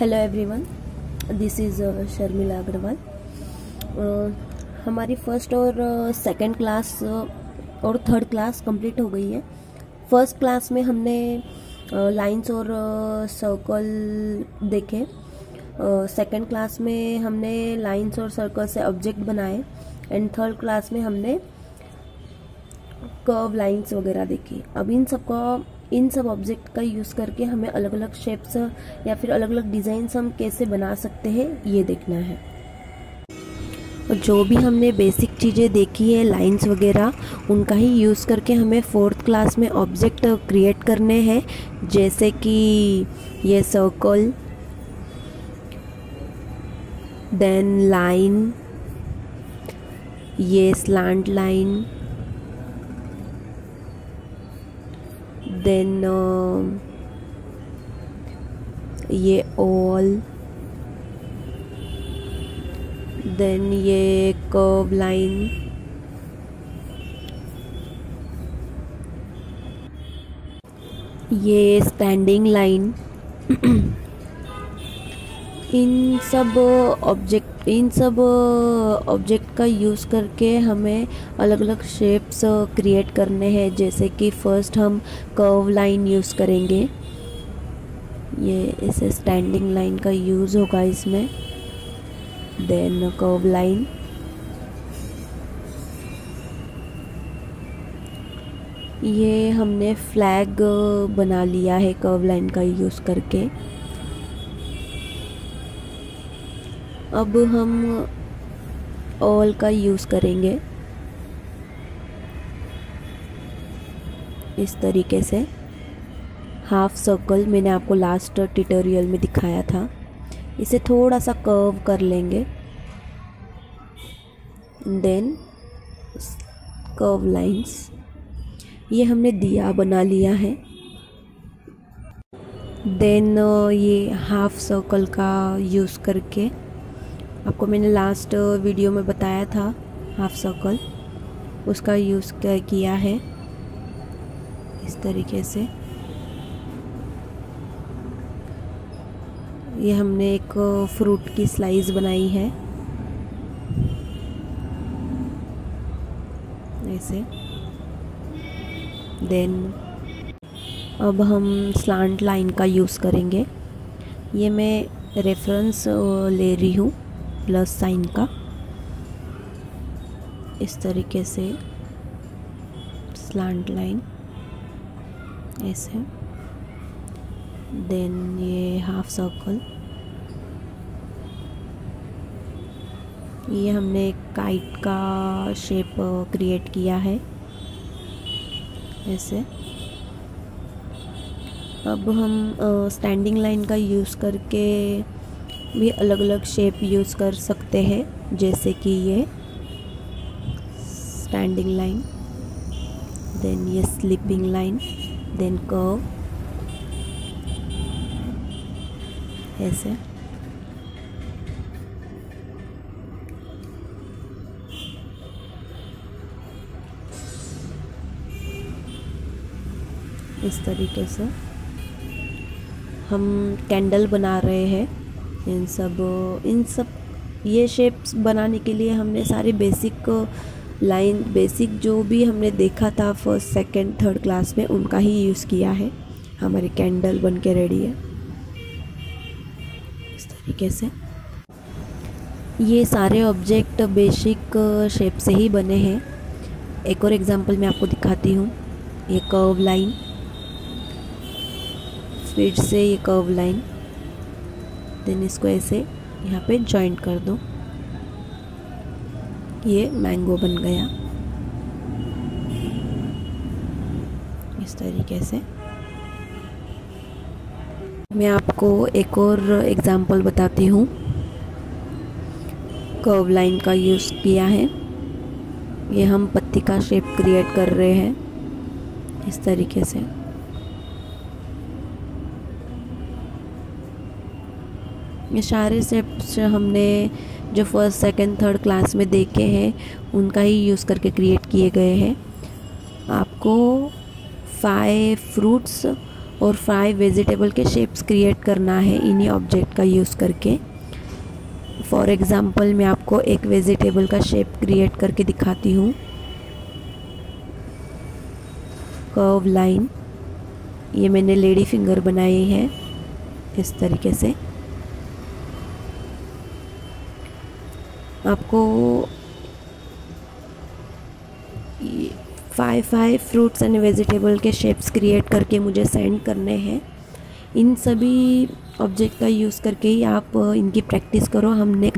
Hello everyone this is Sharmila Agarwal हमारी first और second uh, class uh, और third class complete हो गई है। फ़र्स्ट क्लास में हमने लाइंस uh, और सर्कल देखे। सेकंड क्लास में हमने लाइंस और सर्कल से ऑब्जेक्ट बनाए। एंड थर्ड क्लास में हमने कर्व लाइंस वगैरह देखी। अब इन सबका इन सब ऑब्जेक्ट का यूज़ करके हमें अलग अलग शेप्स या फिर अलग अलग डिज़ाइंस हम कैसे बना सकते हैं, ये देखना है। और जो भी हमने बेसिक चीज़ें देखी है लाइंस वगैरह, उनका ही यूज़ करके हमें फोर्थ क्लास में ऑब्जेक्ट क्रिएट करने हैं, जैसे कि ये सर्कल देन लाइन ये स्लांट लाइन देन ये ऑल देन ये कर्व लाइन ये स्टैंडिंग लाइन इन सब ऑब्जेक्ट इन सब ऑब्जेक्ट का यूज़ करके हमें अलग अलग शेप्स क्रिएट करने हैं, जैसे कि फ़र्स्ट हम कर्व लाइन यूज़ करेंगे। ये इसे स्टैंडिंग लाइन का यूज़ होगा इसमें। देन कर्व लाइन ये हमने फ्लैग बना लिया है कर्व लाइन का यूज़ करके। अब हम ऑल का यूज़ करेंगे। इस तरीके से। हाफ़ सर्कल मैंने आपको लास्ट ट्यूटोरियल में दिखाया था। इसे थोड़ा सा कर्व कर लेंगे। देन कर्व लाइंस ये हमने दिया, बना लिया है। देन ये हाफ़ सर्कल का यूज़ करके आपको मैंने लास्ट वीडियो में बताया था हाफ़ सर्कल उसका यूज़ किया है? इस तरीके से. ये हमने एक फ्रूट की स्लाइस बनाई है. ऐसे. देन अब हम स्लांट लाइन का यूज़ करेंगे. ये मैं रेफरेंस ले रही हूँ. प्लस साइन का। इस तरीके से स्लांट लाइन ऐसे। देन ये हाफ़ सर्कल ये हमने काइट का शेप क्रिएट किया है। ऐसे। अब हम स्टैंडिंग लाइन का यूज़ करके भी अलग अलग शेप यूज़ कर सकते हैं, जैसे कि ये स्टैंडिंग लाइन देन ये स्लीपिंग लाइन देन कर्व ऐसे। इस तरीके से हम कैंडल बना रहे हैं। इन सब इन सब, ये शेप्स बनाने के लिए हमने सारे बेसिक लाइन बेसिक जो भी हमने देखा था फ़र्स्ट सेकंड थर्ड क्लास में, उनका ही यूज़ किया है। हमारी कैंडल बन के रेडी है। इस तरीके से। ये सारे ऑब्जेक्ट बेसिक शेप से ही बने हैं। एक और एग्जांपल मैं आपको दिखाती हूँ। ये कर्व लाइन फिर से ये कर्व लाइन देन इसको ऐसे यहाँ पे जॉइंट कर दो। ये मैंगो बन गया। इस तरीके से। मैं आपको एक और एग्ज़ाम्पल बताती हूँ। कर्व लाइन का यूज़ किया है। ये हम पत्ती का शेप क्रिएट कर रहे हैं। इस तरीके से। सारे स्टेप्स हमने जो फ़र्स्ट सेकंड थर्ड क्लास में देखे हैं, उनका ही यूज़ करके क्रिएट किए गए हैं। आपको फाइव फ्रूट्स और फाइव वेजिटेबल के शेप्स क्रिएट करना है, इन्हीं ऑब्जेक्ट का यूज़ करके। फॉर एग्ज़ाम्पल मैं आपको एक वेजिटेबल का शेप क्रिएट करके दिखाती हूँ। कर्व लाइन ये मैंने लेडी फिंगर बनाई है, इस तरीके से। आपको five five fruits and vegetable के शेप्स क्रिएट करके मुझे सेंड करने हैं। इन सभी ऑब्जेक्ट का यूज़ करके ही आप इनकी प्रैक्टिस करो। हमने